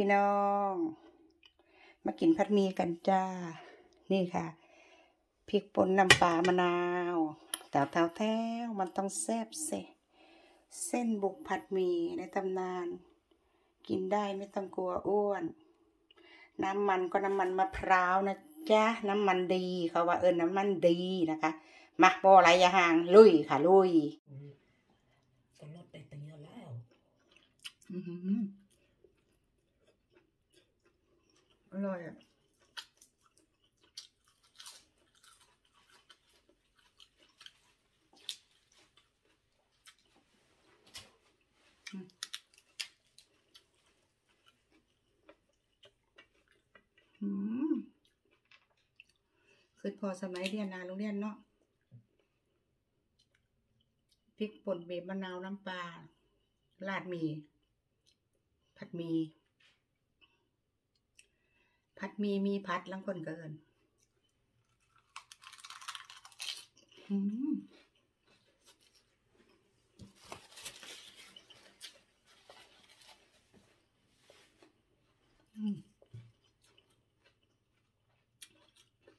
พี่น้อง มากินผัดหมีกันจ้า นี่ค่ะ พริกป่นน้ำปลามะนาวแต่แถวแถวมันต้องแซ่บเสเส้นบุกผัดหมี่ในตำนาน กินได้ไม่ต้องกลัวอ้วน น้ำมันก็น้ำมันมะพร้าวนะจ๊ะน้ำมันดีเขาว่าเออน้ำมันดีนะคะมาบอไรอยาห่าง ลุยค่ะ ลุยก็ลดได้ตั้งเยอะแล้ว อือหื อร่อยอะอืมคือพอสมัยเรียนนาโรงเรียนเนาะพริกป่นเบบมะนาวน้ำปลาราดมี ผัดมี ผัดมีมีผัดลังคนเกินอืมอืม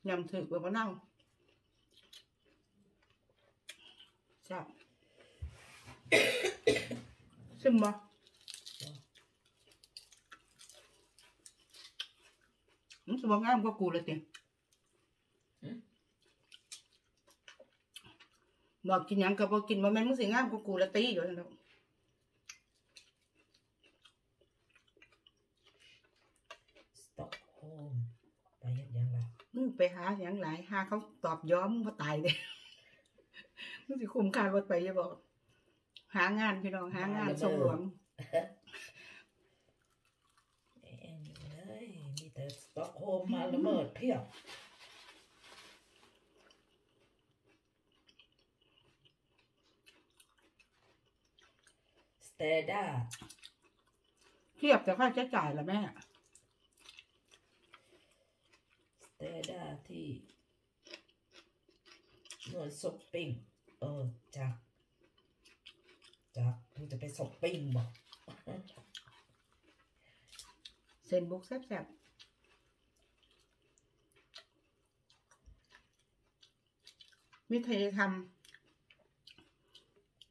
ยำถึกแบบมะนาวจ้ะซึมบ่ มันสมองงามกว่ากูเลยเตียบอกกินหยังก็บอกกินบ่แม่นมึงสิงามกว่ากูละตีอยู่นั่นแหละสต็อกโฮมไปเฮ็ดหยังล่ะมึงไปหาหยังหลายหาเขาตอบย้อมมึงบ่ตายเด้มึงสิคุ้มค่ารถไปอย่าบอก หางานพี่น้องหางานส่งหลวง เอ็นเลยมี แต่สต็อกโฮมมาละเมิดเพียบสเตด้าเทียบแต่ค่าใช้จ่ายละแม่สเตด้าที่หน่วยช้อปปิ้งเออจากจากมึงจะไปช้อปปิ้งบอกเซ็นบุ๊กแซ่บๆ มิเททำ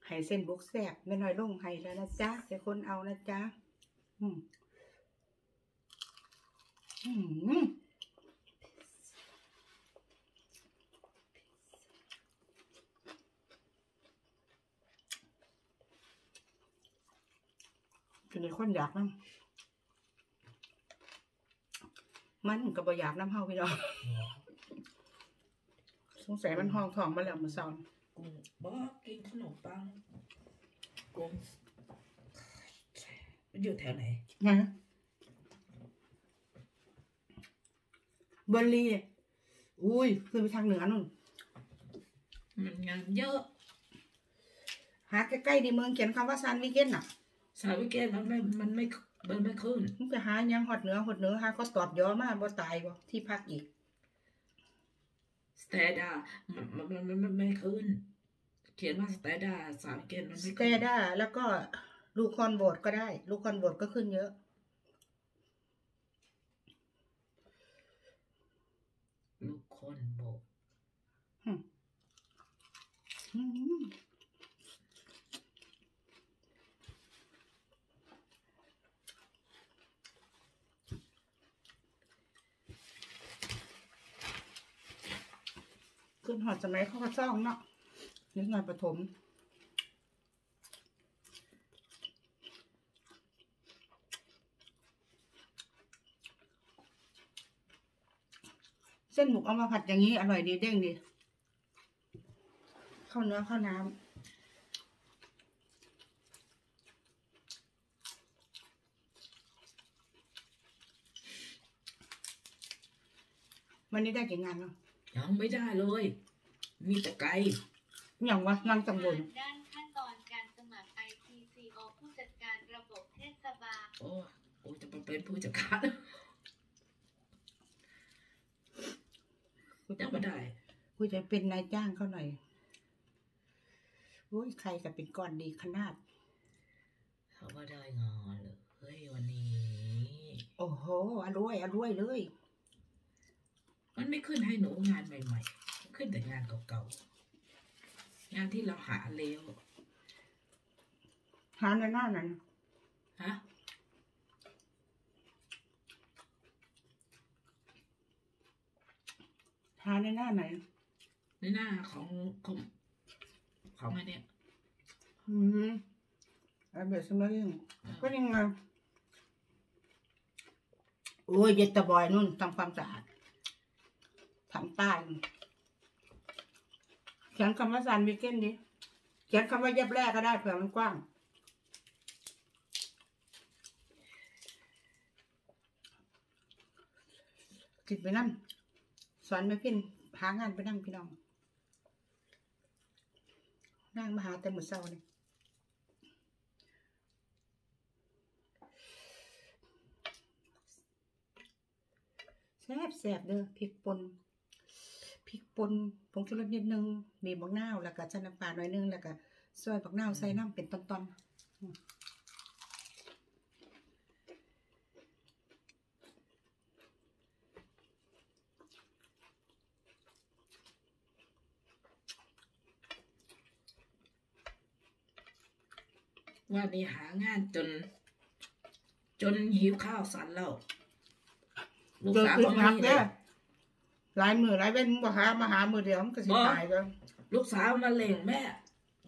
ให้เส้นบุกแซ่บไม่น้อยลงให้แล้วนะจ๊ะเดี๋ยวคนเอานะจ๊ะอืมอืมคือในคนอยากน้ำมันก็บ่อยากน้ำเฮาพี่น้อง สงสัยมันห้องทองมาแล้วมาเศร้ากูบอกกินขนมปังกูมันอยู่แถวไหนไงเบอร์ลีอุ้ยคือไปทางเหนือนู่นมันงานเยอะ หาใกล้ๆในเมืองเขียนคำว่าซานวิเกนน่ะสาวิเกตมันไม่มันไม่มันไม่ขึ้นมึงจะหาหยังหอดเหนือหอดเหนือหาเขาตอบย้อมาบ่ตายบ่ที่พักอีกส เตดามันมันมันมันมันไม่ขึ้น เขียนว่าสเตดาสาวิเกตมันสไม่เตขึ้นด้าแล้วก็ลูกคอนโบดก็ได้ ลูกคอนโบดก็ขึ้นเยอะ ลูกคนโบก อืมขึ้น หอดสมัยเขาก็ซ่องเนาะนิดหน่อยปฐมเส้นหมูเอามาผัดอย่างนี้อร่อยดีเด้งดีข้าวเนื้อข้าวน้ำวันนี้ได้กี่งานเนาะยังไม่ได้เลย มีแต่ไกลอย่างวะนั่งตำบลด้านขั้นตอนการสมัคร ITCO ผู้จัดการระบบเทศบาลโอ้กูจะมาเป็นผู้จัดการยังไม่ได้กูจะเป็นนายจ้างเขาหน่อยโอ้ยใครจะเป็นก้อนดีขนาด เขาว่าได้งานเลยเฮ้ยวันนี้ โอ้โหอร่อยอร่อยเลย มันไม่ขึ้นให้หนูงานใหม่ ๆ ขึ้นแต่งานเก่าๆ งานที่เราหาแล้วหาในหน้านั้นฮะหาในหน้าไหน ในหน้าของของของอันเนี้ยอืมไอ้เบสมาริงก็ยังไงโอ้ยเย็ดตะบอยนู่นทำความสะอาดทำใต้นู่นเขียนคำว่าซันวิกเกนดิเขียนคำว่าเย็บแรกก็ได้เผื่อมันกว้างติดไปนั่นสอนไม่พินหางานไปนั่งพี่น้องนั่งมาหาแต่หมดเศร้าเลยแซ่บแซ่บเด้อพริกป่น พริกป่นผงชูรสนิดนึงมีบักนาวแล้วก็ใส่น้ำปลาหน่อยนึงแล้วก็ซอยบักนาวใส่น้ำเป็นตอนๆอืมว่านี่หางานจน จนหิวข้าวสันแล้ว ลูกเจอสาวคือก็หัไม่กได้เด้อ หลายมือหลายเว้นมึงบ่หามาหามือเดียวมันก็สิบ่ตายก็ลูกสาวมาเล่งแม่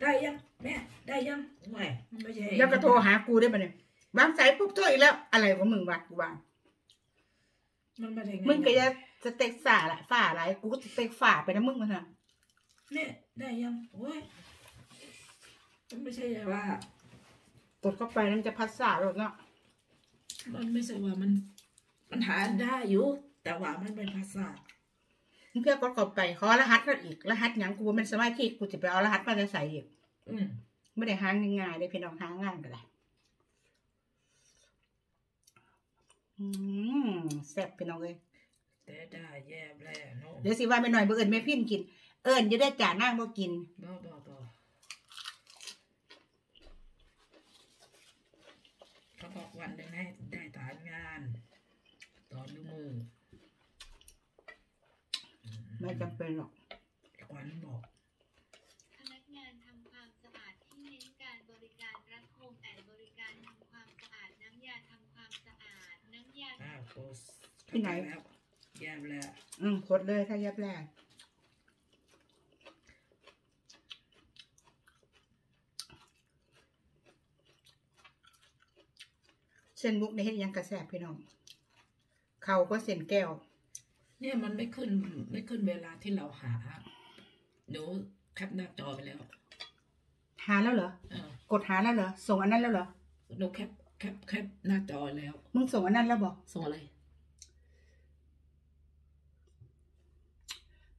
ได้ยังแม่ได้ยังไม่ไม่ใช่แล้วก็โทรหากูได้ปะเนี่ยวางสายปุ๊บโทรอีกแล้ว อะไรของมึงวะกูวางมันไม่ได้ไมึงก็จะสเต็กฝ่าละฝ่าอะไรกูก็สเต็กฝ่าไปนะมึงมันฮะแม่ได้ยังโอ้ยมันไม่ใช่ว่ากดเข้าไปแล้วมันจะพัดสาหรอกเนาะมันไม่ใช่ว่ามัน มันหาได้อยู่ แต่ว่ามันเป็นภาษามึง เพื่อกดเข้าไปขอรหัสเขาอีกรหัสหยังกูบ่แมันสมาชิกกูจะไปเอารหัสมาจะใส่อีกอืมไม่ได้หาง่ายๆได้พี่น้องหาง่ายก็ได้อืมแซ่บพี่น้องเลยแต่ได้แย่แล้วเนาะเดี๋ยวสิว่าไม่หน่อยบ่เอิญแม่พินกิน เอิญจะได้จ่านั่งบ่กินบ่บ่บ่เขาบอกวันหนึ่งให้ได้ฐานงาน ตอนดูมืออืม ไม่ จำเป็นหรอกขวัญบอกพนักงานทำความสะอาดที่เน้นการบริการรัดโฮมแอนบริการทำความสะอาดน้ำยาทำความสะอาดน้ำยาอ้าวโพสที่ไหน แล้วแย่แล้วอืมกดเลยถ้ายับแรกเส้นบุกในเฮ็ดหยังกระแสบพี่น้อง เขาก็เส้นแก้ว เนี่ยมันไม่ขึ้นไม่ขึ้นเวลาที่เราหาหนูแคปหน้าจอไปแล้ว หาแล้วเหรอเออกดหาแล้วเหรอ ส่งอันนั้นแล้วเหรอหนูแคปแคปแคปหน้าจอแล้ว มึงส่งอันนั้นแล้วบอก ส่งอะไร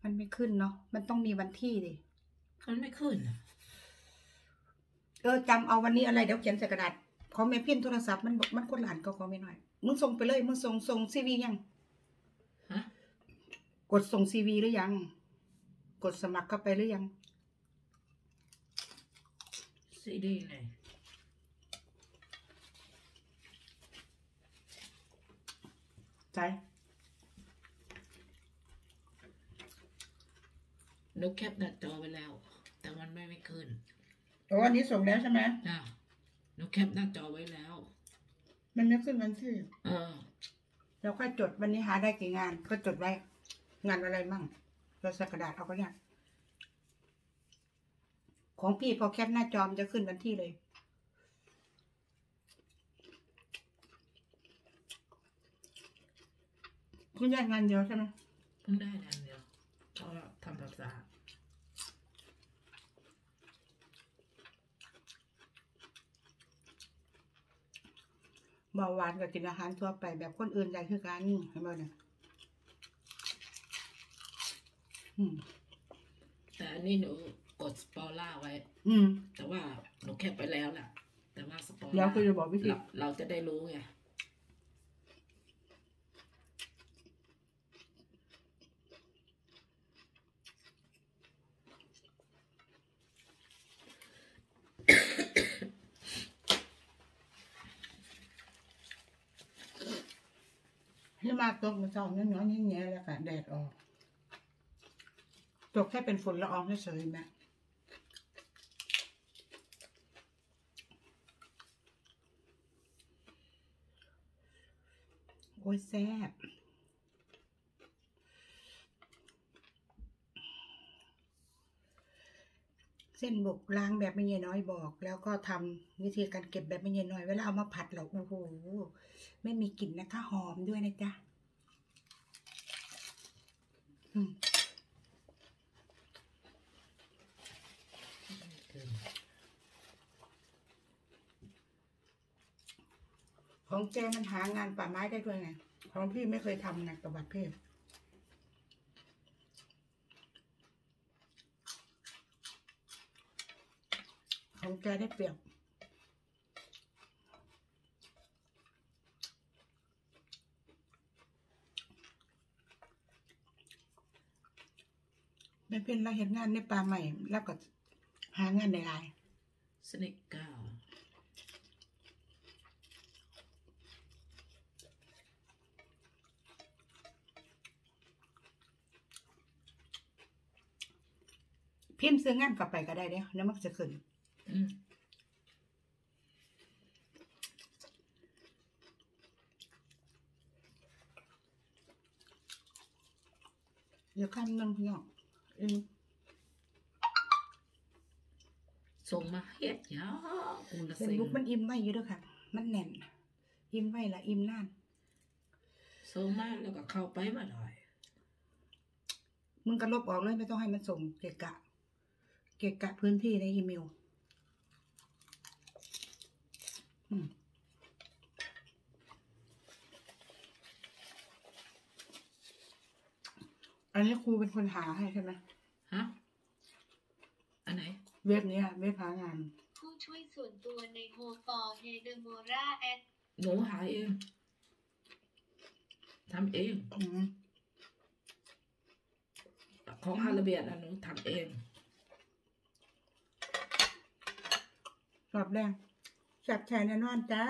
มันไม่ขึ้นเนาะ มันต้องมีวันที่ดิ มันไม่ขึ้นอะเออจำเอาวันนี้อะไรเดี๋ยวเขียนใส่กระดาษของแม่พินโทรศัพท์มันบอกมันคนหลานก็ขอไม่หน่อย มึงส่งไปเลย มึงส่งส่งซีวียังฮะ กดส่งซีวีหรือยัง กดสมัครเข้าไปหรือยัง ซีดีไงใจหนูแคปหน้าจอไปแล้ว แต่มันไม่ไม่ขึ้นโอ้อันนี้ส่งแล้วใช่ไหมนะหนูแคปหน้าจอไว้แล้ว มันไม่ขึ้นวันที่ เออ เราค่อยจดวันนี้หาได้กี่งานก็จดไว้ งานอะไรมั่ง เราใส่กระดาษเอาก็เนี่ยของพี่พอแคปหน้าจอมนจะขึ้นวันที่เลย คุณแยกงานเดียวใช่ไหมเพิ่งได้นันเดียวเพราะว่าทำภาษาเบาหวานกับกินอาหารทั่วไปแบบคนอื่นได้คือกันเห็นไหมเนี่ย อืมแต่อันนี้หนูกดสปอล่าไว้ อืม แต่ว่าหนูแคปไปแล้วแหละแต่ว่าสปอล่าแล้วคือจะบอกวิธี เราเราจะได้รู้ไงนี่มาตกมาเช้าน้อยๆแง่ๆแล้วค่ะแดดออก ตกแค่เป็นฝุ่นละอองเฉยๆแม่โอ้ยแซ่บเส้นบุกล้างแบบไม่เยน้อยบอก แล้วก็ทำวิธีการเก็บแบบไม่เยน้อยเวลาเอามาผัดเราโอ้โหไม่มีกลิ่นนะคะหอมด้วยนะจ๊ะอืม เกิน ของแกมันหางานป่าไม้ได้ด้วยไงของพี่ไม่เคยทำงานประวัติเพศของแกได้เปรียบไม่เป็นไรเห็นงานในป่าใหม่แล้วก็หางานในไลน์สน็กเก้า พิมพ์ซื้องานกลับไปก็ได้เด้แล้วมันก็จะขึ้นอืมเดี๋ยวคำนึงพี่น้องอืมส่งมาเฮ็ดหยากูละเฟซเซ็งบุ๊กมันอิ่มไว้อยู่เด้วยค่ะ มันแน่น อิ่มไว้ละอิ่มนานส่งมาแล้วก็เข้าไปมาได้มึงก็ลบออกเลยไม่ต้องให้มันส่งเกะกะ เกะกะพื้นที่ในอีเมลอืมอันนี้ครูเป็นคนหาให้ใช่ไหมฮะ อันไหน เว็บนี้ค่ะเว็บหางาน ผู้ช่วยส่วนตัวในโฮปอเฮเดโมราแอดหนูหาเองทำเองอืมของอาราเบียนะหนูทำเอง รอบแรกจับแชร์แน่นอนจ้า